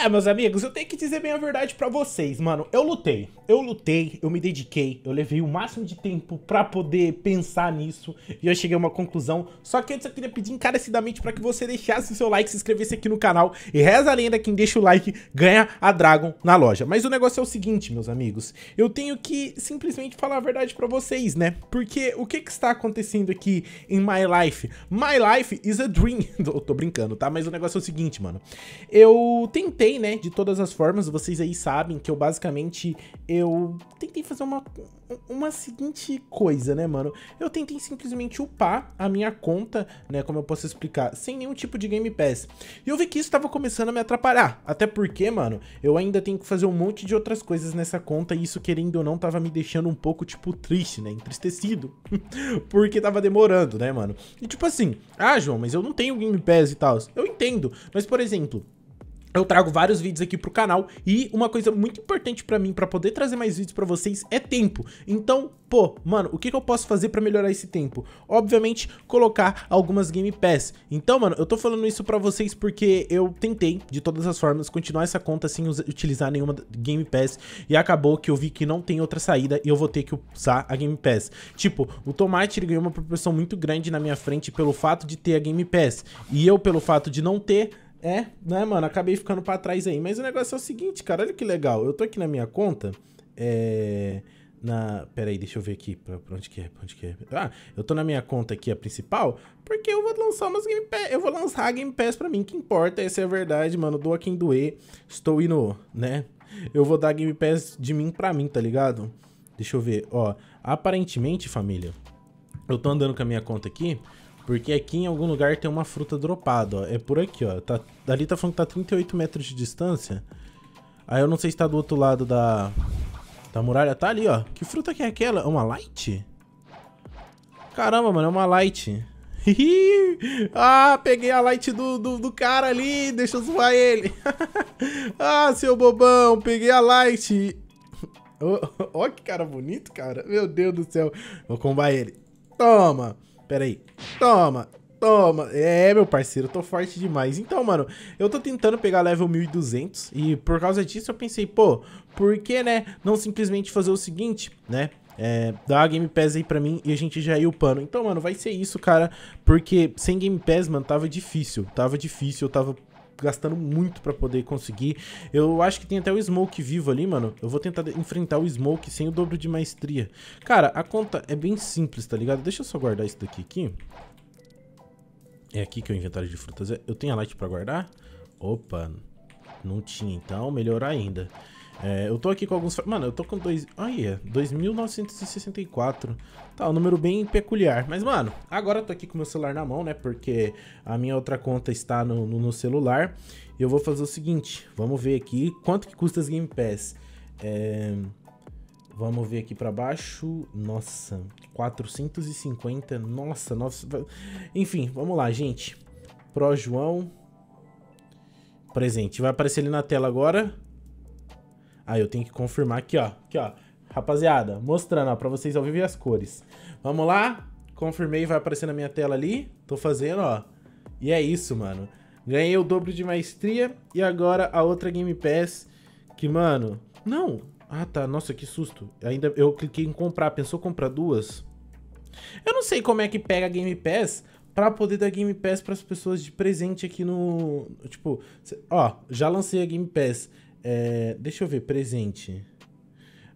É, meus amigos, eu tenho que dizer bem a verdade pra vocês, mano. Eu lutei, eu lutei, eu me dediquei, eu levei o máximo de tempo pra poder pensar nisso e eu cheguei a uma conclusão. Só que antes eu queria pedir encarecidamente pra que você deixasse o seu like, se inscrevesse aqui no canal e reza a lenda, quem deixa o like ganha a Dragon na loja. Mas o negócio é o seguinte, meus amigos, eu tenho que simplesmente falar a verdade pra vocês, né? Porque o que que está acontecendo aqui em My Life? My Life is a dream. eu tô brincando, tá? Mas o negócio é o seguinte, mano. Eu tentei né, de todas as formas, vocês aí sabem que eu basicamente, eu tentei fazer uma, uma seguinte coisa, né, mano? Eu tentei simplesmente upar a minha conta, né, como eu posso explicar, sem nenhum tipo de Game Pass. E eu vi que isso tava começando a me atrapalhar, até porque, mano, eu ainda tenho que fazer um monte de outras coisas nessa conta e isso, querendo ou não, tava me deixando um pouco, tipo, triste, né, entristecido, porque tava demorando, né, mano? E tipo assim, ah, João, mas eu não tenho Game Pass e tal. Eu entendo, mas, por exemplo, eu trago vários vídeos aqui pro canal e uma coisa muito importante pra mim, pra poder trazer mais vídeos pra vocês, é tempo. Então, pô, mano, o que, que eu posso fazer pra melhorar esse tempo? Obviamente, colocar algumas Game Pass. Então, mano, eu tô falando isso pra vocês porque eu tentei, de todas as formas, continuar essa conta sem utilizar nenhuma Game Pass e acabou que eu vi que não tem outra saída e eu vou ter que usar a Game Pass. Tipo, o Tomate ele ganhou uma proporção muito grande na minha frente pelo fato de ter a Game Pass e eu pelo fato de não ter é, né, mano? Acabei ficando pra trás aí. Mas o negócio é o seguinte, cara. Olha que legal. Eu tô aqui na minha conta. É. Na. Pera aí, deixa eu ver aqui. Pra, pra onde que é? Pra onde que é? Ah, eu tô na minha conta aqui, a principal. Porque eu vou lançar umas Game Pass. Eu vou lançar a Game Pass pra mim. Que importa, essa é a verdade, mano. Doa quem doer. Estou indo, né? Eu vou dar Game Pass de mim pra mim, tá ligado? Deixa eu ver. Ó, aparentemente, família. Eu tô andando com a minha conta aqui. Porque aqui em algum lugar tem uma fruta dropada, ó. É por aqui, ó. Tá, tá falando que tá 38 metros de distância. Aí eu não sei se tá do outro lado da, da muralha. Tá ali, ó. Que fruta que é aquela? É uma light? Caramba, mano, é uma light. ah, peguei a light do, do, do, cara ali. Deixa eu zoar ele. ah, seu bobão, peguei a light. Ó, oh, que cara bonito, cara. Meu Deus do céu. Vou combar ele. Toma. Pera aí. Toma, toma. É, meu parceiro, eu tô forte demais. Então, mano, eu tô tentando pegar level 1200 e por causa disso eu pensei, pô, por que, né, não simplesmente fazer o seguinte, né? É, dá a Game Pass aí pra mim e a gente já ia upando. Então, mano, vai ser isso, cara. Porque sem Game Pass, mano, tava difícil. Tava difícil, eu tava gastando muito pra poder conseguir. Eu acho que tem até o Smoke vivo ali, mano. Eu vou tentar enfrentar o Smoke sem o dobro de maestria. Cara, a conta é bem simples, tá ligado? Deixa eu só guardar isso daqui aqui. É aqui que é o inventário de frutas. Eu tenho a light pra guardar? Opa, não tinha então, melhor ainda. É, eu tô aqui com alguns... Mano, eu tô com dois... Olha, 2.964. Tá, um número bem peculiar. Mas, mano, agora eu tô aqui com meu celular na mão, né? Porque a minha outra conta está no, no, no celular. E eu vou fazer o seguinte. Vamos ver aqui quanto que custa as Game Pass. É... Vamos ver aqui pra baixo. Nossa, 450. Nossa, nossa. Enfim, vamos lá, gente. Pro João. Presente. Vai aparecer ali na tela agora. Aí eu tenho que confirmar aqui, ó. Aqui, ó. Rapaziada, mostrando, ó, pra vocês ao vivo as cores. Vamos lá. Confirmei, vai aparecer na minha tela ali. Tô fazendo, ó. E é isso, mano. Ganhei o dobro de maestria. E agora a outra Game Pass. Que, mano... Não. Ah, tá. Nossa, que susto. Ainda eu cliquei em comprar. Pensou comprar duas? Eu não sei como é que pega a Game Pass pra poder dar Game Pass pras pessoas de presente aqui no... Tipo, ó, já lancei a Game Pass. É, deixa eu ver, presente.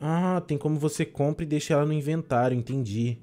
Ah, tem como você compra e deixa ela no inventário, entendi.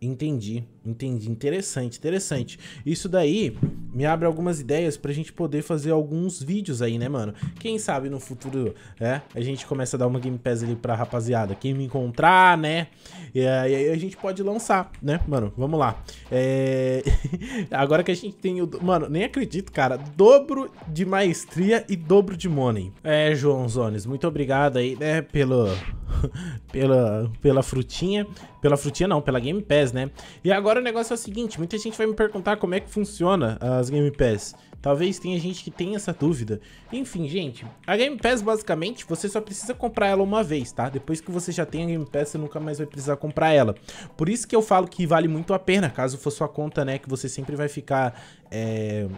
Entendi, entendi. Interessante, interessante. Isso daí me abre algumas ideias pra gente poder fazer alguns vídeos aí, né, mano? Quem sabe no futuro, é, a gente começa a dar uma Game Pass ali pra rapaziada. Quem me encontrar, né? E aí a gente pode lançar, né, mano? Vamos lá. É... Agora que a gente tem o... Mano, nem acredito, cara. Dobro de maestria e dobro de money. É, João Zones, muito obrigado aí, né, pelo... pela, pela frutinha. Pela frutinha não, pela Game Pass, né? E agora o negócio é o seguinte, muita gente vai me perguntar como é que funciona as Game Pass. Talvez tenha gente que tenha essa dúvida. Enfim, gente, a Game Pass basicamente você só precisa comprar ela uma vez, tá? Depois que você já tem a Game Pass, você nunca mais vai precisar comprar ela. Por isso que eu falo que vale muito a pena, caso for sua conta, né? Que você sempre vai ficar... É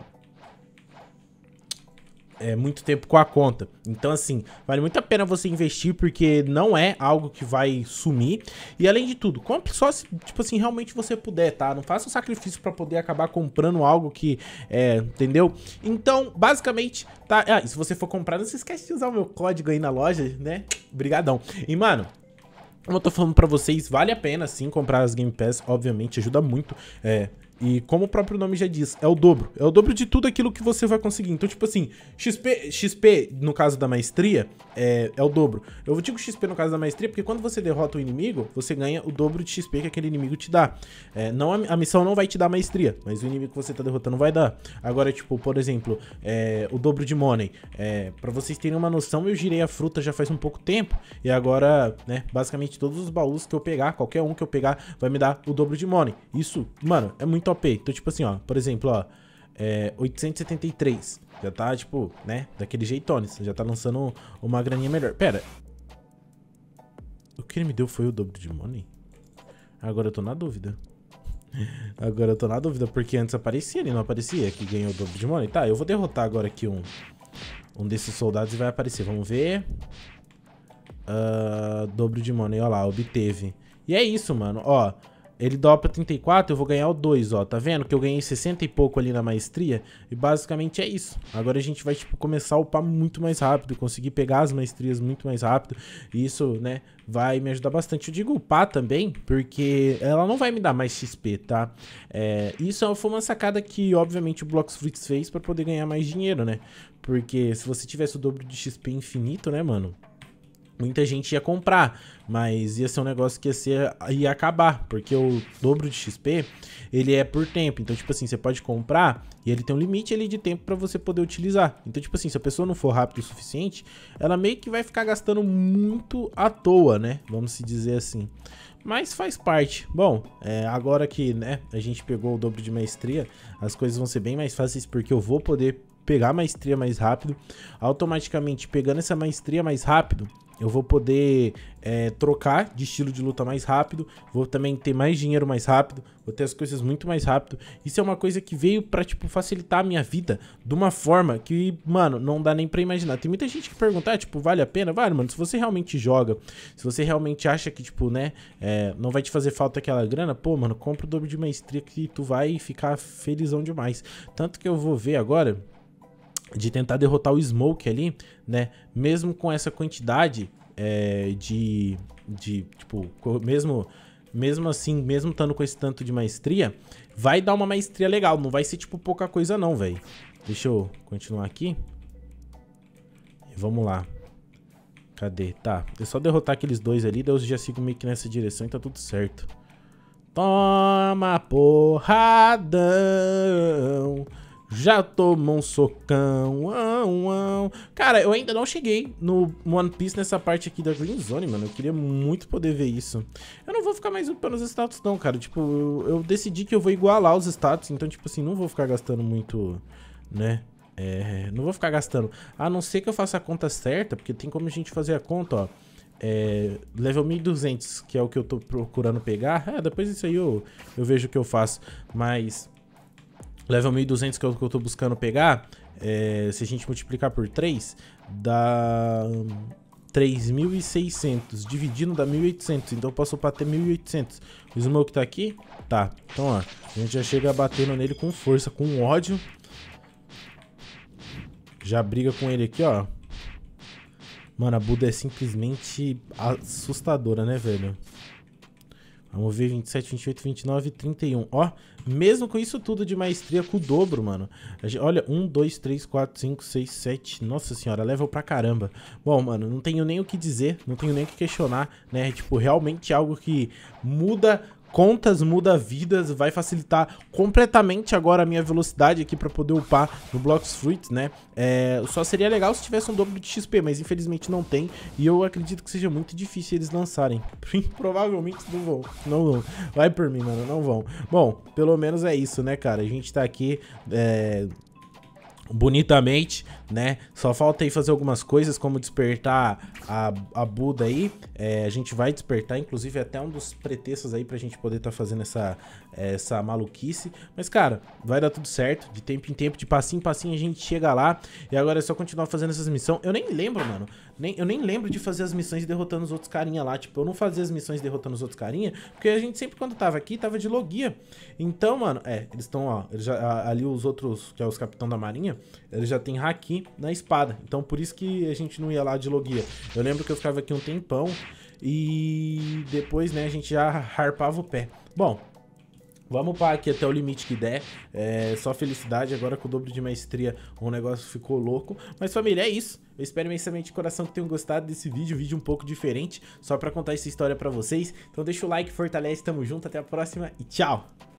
é, muito tempo com a conta. Então, assim, vale muito a pena você investir porque não é algo que vai sumir. E além de tudo, compre só se, tipo assim, realmente você puder, tá? Não faça um sacrifício para poder acabar comprando algo que, é, entendeu? Então, basicamente, tá? Ah, se você for comprar, não se esquece de usar o meu código aí na loja, né? Brigadão. E, mano, como eu tô falando pra vocês, vale a pena sim comprar as Game Pass, obviamente, ajuda muito. É, e como o próprio nome já diz, é o dobro. É o dobro de tudo aquilo que você vai conseguir. Então, tipo assim, XP, XP no caso da maestria, é, é o dobro. Eu digo XP no caso da maestria porque quando você derrota o inimigo, você ganha o dobro de XP que aquele inimigo te dá. É, não, a, missão não vai te dar maestria, mas o inimigo que você tá derrotando vai dar. Agora, tipo, por exemplo, é, o dobro de money. É, pra vocês terem uma noção, eu girei a fruta já faz um pouco tempo. E agora, né, basicamente todos os baús que eu pegar, qualquer um que eu pegar, vai me dar o dobro de money. Isso, mano, é muito top. Então, tipo assim, ó, por exemplo, ó, é 873. Já tá, tipo, né, daquele jeitones. Já tá lançando uma graninha melhor. Pera. O que ele me deu foi o dobro de money? Agora eu tô na dúvida. Agora eu tô na dúvida, porque antes aparecia, ele não aparecia que ganhou o dobro de money. Tá, eu vou derrotar agora aqui um, um desses soldados e vai aparecer. Vamos ver. Uh, dobro de money, ó lá, obteve. E é isso, mano. Ó, ele dropa 34, eu vou ganhar o 2, ó. Tá vendo? Que eu ganhei 60 e pouco ali na maestria. E basicamente é isso. Agora a gente vai, tipo, começar a upar muito mais rápido. Conseguir pegar as maestrias muito mais rápido. E isso, né, vai me ajudar bastante. Eu digo upar também, porque ela não vai me dar mais XP, tá? É, isso foi uma sacada que, obviamente, o Blocks Fruits fez pra poder ganhar mais dinheiro, né? Porque se você tivesse o dobro de XP infinito, né, mano? Muita gente ia comprar, mas ia ser um negócio que ia, ser, ia acabar, porque o dobro de XP, ele é por tempo, então tipo assim, você pode comprar e ele tem um limite ali de tempo para você poder utilizar, então tipo assim, se a pessoa não for rápido o suficiente, ela meio que vai ficar gastando muito à toa, né, vamos se dizer assim. Mas faz parte. Bom, é, agora que né, a gente pegou o dobro de maestria, as coisas vão ser bem mais fáceis porque eu vou poder pegar maestria mais rápido. Automaticamente, pegando essa maestria mais rápido, eu vou poder é, trocar de estilo de luta mais rápido, vou também ter mais dinheiro mais rápido, vou ter as coisas muito mais rápido. Isso é uma coisa que veio pra, tipo, facilitar a minha vida de uma forma que, mano, não dá nem pra imaginar. Tem muita gente que pergunta, ah, tipo, vale a pena? Vale, mano, se você realmente joga, se você realmente acha que, tipo, né, é, não vai te fazer falta aquela grana, pô, mano, compra o dobro de maestria que tu vai ficar felizão demais. Tanto que eu vou ver agora de tentar derrotar o Smoke ali, né? Mesmo com essa quantidade é, de, de, tipo, mesmo, mesmo assim, mesmo estando com esse tanto de maestria, vai dar uma maestria legal. Não vai ser, tipo, pouca coisa não, velho. Deixa eu continuar aqui. Vamos lá. Cadê? Tá, é só derrotar aqueles dois ali, eu já sigo meio que nessa direção e tá tudo certo. Toma porradão. Já tomou um socão. Uau, uau. Cara, eu ainda não cheguei no One Piece nessa parte aqui da Green Zone, mano. Eu queria muito poder ver isso. Eu não vou ficar mais upando os status, não, cara. Tipo, eu, eu decidi que eu vou igualar os status. Então, tipo assim, não vou ficar gastando muito, né? É, não vou ficar gastando. A não ser que eu faça a conta certa, porque tem como a gente fazer a conta, ó. É, level 1200, que é o que eu tô procurando pegar. É, depois disso aí eu, eu vejo o que eu faço. Mas level 1200 que é o que eu tô buscando pegar, é, se a gente multiplicar por 3, dá 3.600, dividindo dá 1.800, então eu posso até 1.800. O Smoke tá aqui? Tá, então ó, a gente já chega batendo nele com força, com ódio. Já briga com ele aqui, ó. Mano, a Buda é simplesmente assustadora, né, velho? Vamos ver 27, 28, 29, 31. Ó, mesmo com isso tudo de maestria com o dobro, mano. Olha, 1, 2, 3, 4, 5, 6, 7. Nossa senhora, level pra caramba. Bom, mano, não tenho nem o que dizer, não tenho nem o que questionar, né? Tipo, realmente algo que muda contas muda vidas, vai facilitar completamente agora a minha velocidade aqui para poder upar no Blocks Fruit, né? É, só seria legal se tivesse um dobro de XP, mas infelizmente não tem, e eu acredito que seja muito difícil eles lançarem. Provavelmente não vão, não vão. Vai por mim, mano, não vão. Bom, pelo menos é isso, né, cara? A gente tá aqui, é bonitamente, né? Só falta aí fazer algumas coisas, como despertar a, a Buda aí. É, a gente vai despertar, inclusive, até um dos pretextos aí pra gente poder estar tá fazendo essa, essa maluquice. Mas, cara, vai dar tudo certo. De tempo em tempo, de passinho em passinho, a gente chega lá. E agora é só continuar fazendo essas missões. Eu nem lembro, mano. Nem, eu nem lembro de fazer as missões derrotando os outros carinha lá. Tipo, eu não fazia as missões derrotando os outros carinha, porque a gente sempre, quando tava aqui, tava de logia. Então, mano, é, eles estão, ó, eles já, ali os outros, que é os capitão da marinha, ele já tem haki na espada. Então por isso que a gente não ia lá de logia. Eu lembro que eu ficava aqui um tempão e depois, né, a gente já harpava o pé. Bom, Vamos upar aqui até o limite que der. É só felicidade. Agora com o dobro de maestria o negócio ficou louco. Mas família, é isso. Eu espero imensamente de coração que tenham gostado desse vídeo. Vídeo um pouco diferente. Só pra contar essa história pra vocês. Então deixa o like, fortalece. Tamo junto. Até a próxima e tchau.